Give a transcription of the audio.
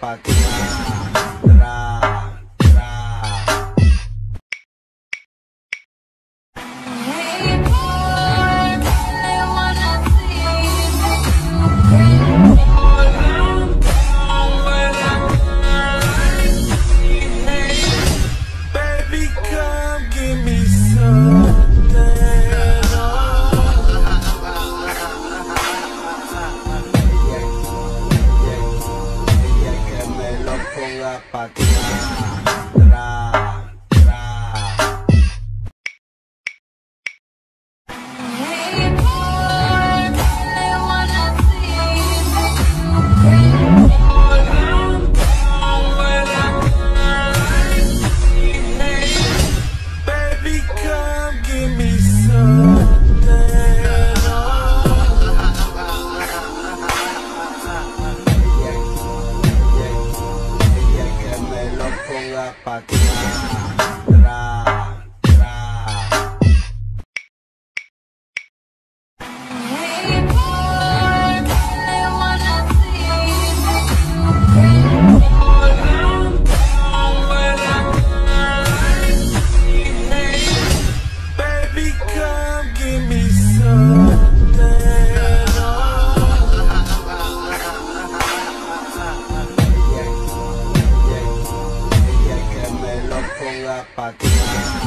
pakai mantra dapat na arriba. ela pagar.